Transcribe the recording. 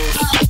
oh